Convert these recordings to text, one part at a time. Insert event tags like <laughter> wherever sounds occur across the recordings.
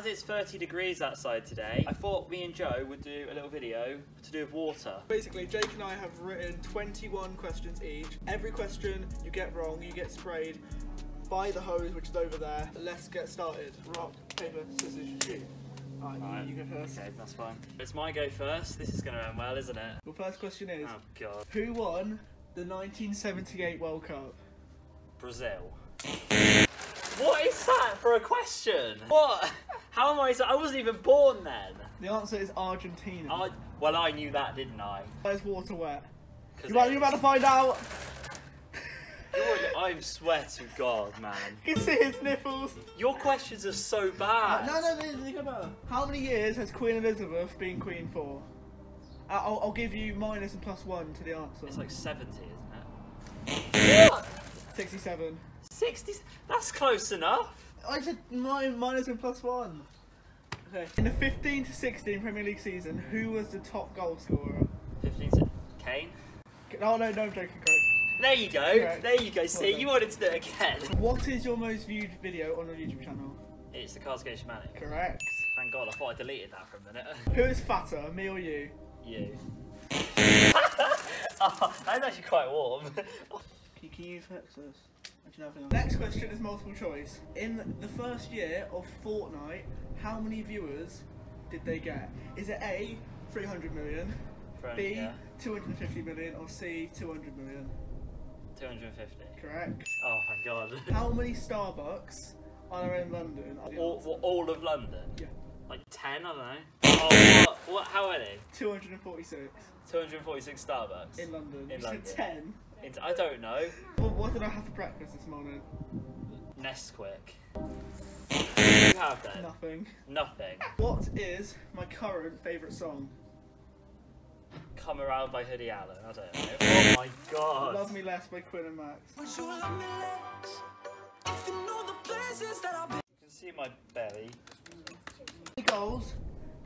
as it's 30 degrees outside today, I thought me and Joe would do a little video to do with water. Basically, Jake and I have written 21 questions each. Every question you get wrong, you get sprayed by the hose, which is over there. Let's get started. Rock, paper, scissors, shoot. Alright, Right. you, go first. Okay, that's fine. It's my go first. This is going to end well, isn't it? Your first question is Oh, God. Who won the 1978 World Cup? Brazil. <laughs> What is that for a question? What? How am I? So I wasn't even born then. The answer is Argentina. I, well, I knew that, didn't I? Where's water wet? You about, you about to find out? I'm swear to God, man. <laughs> You can see his nipples. Your questions are so Uh, bad. no, no, no, think about. How many years has Queen Elizabeth been queen for? Uh, I'll, I'll give you minus and plus one to the answer. It's like 70, isn't it? 67. 60? That's close enough. I said mi- minus and plus one. Okay. In the 15 to 16 Premier League season, who was the top goal scorer? 15 se- Kane? Oh no, no, I'm joking, correct. There you go. Correct. There you go. See, you wanted to do it again. <laughs> What is your most viewed video on your YouTube channel? It's the Cars Go Shamanic. Correct. Thank God, I thought I deleted that for a minute. <laughs> Who is fatter, me or you? you. <laughs> oh, that's actually quite warm. Can you, can you fix this? Actually, nothing else. Next question is multiple choice. In the first year of Fortnite, how many viewers did they get? Is it A, 300 million, Friend, B, yeah. 250 million, or C, 200 million? 250. Correct. Oh, my God. <laughs> How many Starbucks are there in London? all, all of London? Yeah. Like 10, I don't know. Oh, what, what, how many? 246 246 Starbucks? in London. In London. 10. It's- I don't know. What, what did I have for breakfast this morning? Nesquik. <laughs> You have then? Nothing. Nothing. What is my current favourite song? Come Around by Hoodie Allen. I don't know. Oh my god. Love Me Less by Quinn and Max. Would you love me less if you know the places that I've been? You can see my belly. How many goals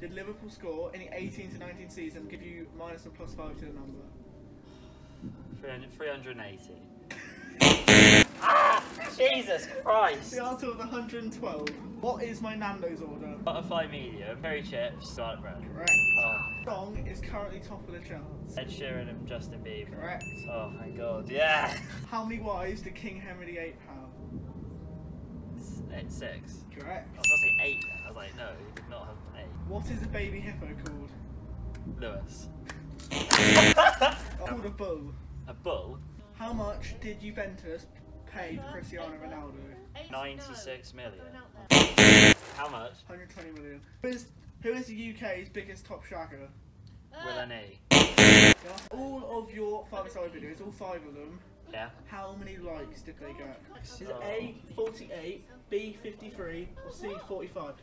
did Liverpool score in the 18 to 19 season? Give you minus and plus five to the number. 300, 380. <laughs> ah! Jesus Christ! The answer was 112. What is my Nando's order? Butterfly medium, curry chips, garlic bread. Correct. Oh, Song is currently top of the charts. Ed Sheeran and Justin Bieber. Correct. Oh my God, yeah. How many wives did King Henry VIII have? It's, it's six. Correct. I was gonna say eight. I was like, no, he did not have eight. What is a baby hippo called? Lewis. <laughs> Called a bull. A bull. How much did Juventus pay Cristiano Ronaldo? 96 million. <laughs> How much? 120 million. Who is, who is the UK's biggest top shagger? Will an E. All of your five side videos, all five of them, Yeah. how many likes did they get? Is it Oh. A, 48, B, 53, or C, 45?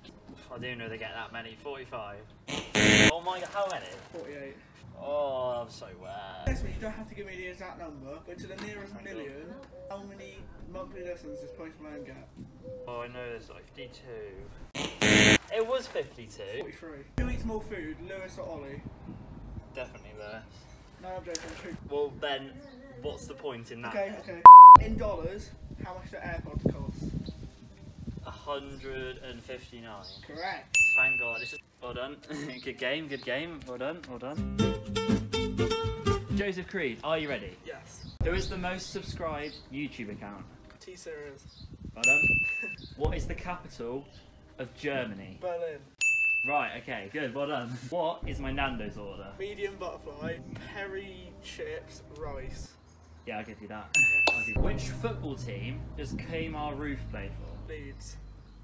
I do know they get that many. 45. Oh my god, how many? 48. Oh, I'm so bad. Next week, you don't have to give me the exact number, but to the nearest million, how many monthly lessons does Post Malone get? Oh, I know there's like 52. It was 52. 43. Who eats more food, Lewis or Ollie? Definitely there. No, I'm joking. Well, then, what's the point in that? Okay, okay. In dollars, how much do AirPods cost? 159. Correct. Thank God. This is well done. <laughs> good game. Good game. Well done. Well done. Joseph Creed, are you ready? Yes. Who is the most subscribed YouTube account? T series. Well done. <laughs> what is the capital of Germany? Berlin. Right. Okay. Good. Well done. What is my Nando's order? Medium butterfly, peri chips, rice. Yeah, I'll give you that. I'll give- Which football team does Kemar Roofe play for? Leeds.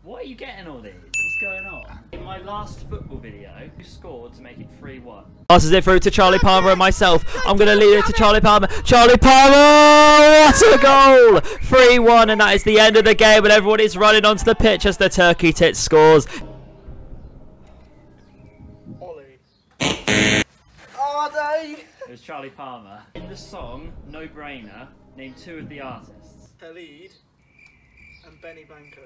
What are you getting all these? What's going on? In my last football video, who scored to make it 3-1? Passes it through to Charlie Palmer and myself. I'm going to lead it to Charlie Palmer. Charlie Palmer! What a goal! 3 1, and that is the end of the game. And everyone is running onto the pitch as the Turkey Tit scores. It was Charlie Palmer. In the song No Brainer, name two of the artists. Khalid and Benny Blanco.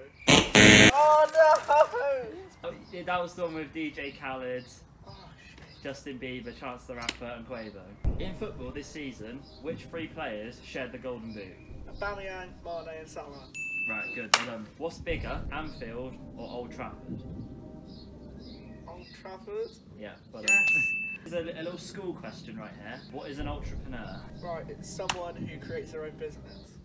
Oh no! Oh, yeah, that was the one with DJ Khaled, Oh. Justin Bieber, Chance the Rapper, and Quavo. In football this season, which three players shared the Golden Boot? Aubameyang, Mane and Salah. Right, good. Well done. What's bigger, Anfield or Old Trafford? Old Trafford. Yeah, well Yes. <laughs> done. There's a, a little school question right here. What is an entrepreneur? Right, it's someone who creates their own business.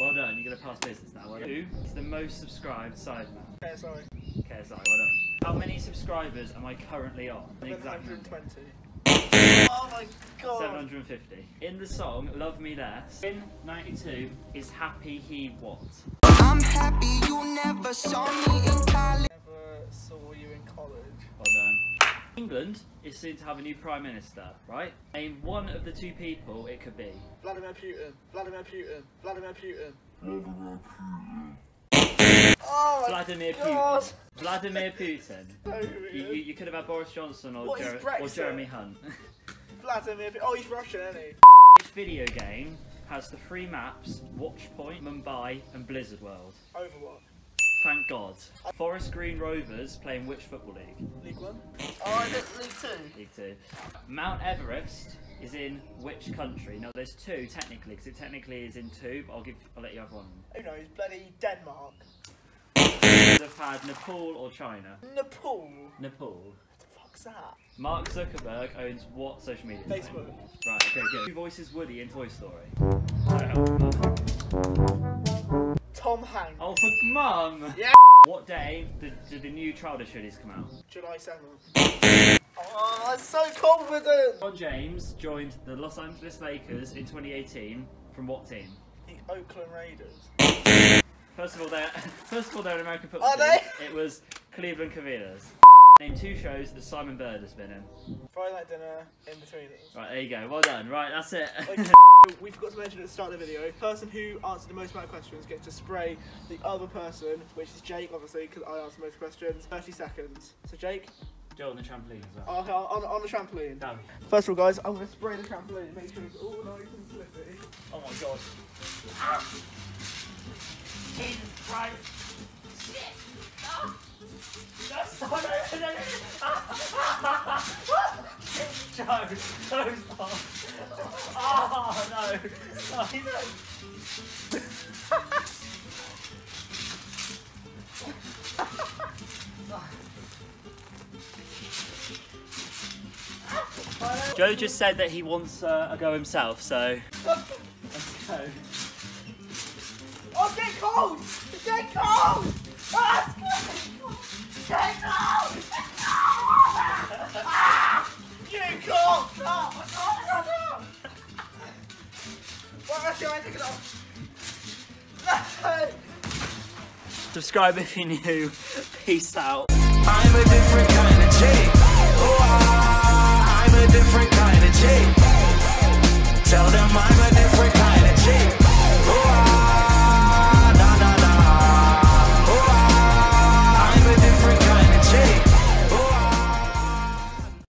Well done, you're going to pass business now. Well. Who is the most subscribed Sideman? Okay, sorry. KSI, well done. How many subscribers am I currently on? An exact 120. <laughs> Oh my god. 750. In the song Love Me Less, in 92 is Happy He What? I'm happy you never saw me England is soon to have a new Prime Minister, right? Name one of the two people it could be. Vladimir Putin. Vladimir Putin. Vladimir Putin. Oh my Vladimir god. Putin. Vladimir Putin. <laughs> So You, you, you could have had Boris Johnson or, Jer- or Jeremy Hunt. <laughs> Vladimir Putin. Oh, he's Russian, isn't he? This video game has the three maps Watchpoint, Numbani, and Blizzard World. Overwatch. Thank God. Forest Green Rovers playing which football league? League One. Oh, is it League Two? League Two. Mount Everest is in which country? No, there's two technically, because it technically is in two, but I'll give, I'll let you have one. Who knows? Bloody Denmark. Have had Nepal or China. Nepal. Nepal. What the fuck's that? Mark Zuckerberg owns what social media? Facebook. Right, okay, good. Who voices Woody in Toy Story? Oh, Tom Hanks. Oh, for mum! Yeah. What day did, did the new Childish hoodies come out? July 7th. Oh, I'm so confident. Ron James joined the Los Angeles Lakers in 2018 from what team? The Oakland Raiders. First of all, they're <laughs> first of all they're an American football Are team. they? It was Cleveland Cavaliers. Name two shows that Simon Bird has been in. Friday night dinner Inbetweeners. Right, there you go. Well done. Right, that's it. <laughs> Like, <laughs> we forgot to mention at the start of the video, the person who answered the most amount of questions gets to spray the other person, which is Jake, obviously, because I answered most questions, 30 seconds. So, Jake, Joe on the trampoline as well. okay, on, on the trampoline. Damn. First of all, guys, I'm going to spray the trampoline, make sure it's all nice and slippy. Oh my god. Jesus Christ. Shit. Ah. That's so. Oh no. Oh, Joe just said that he wants uh, a go himself, so let's go. Oh, get cold! Get cold! Ah, it's cold! Get cold! Subscribe if you're new. Peace out.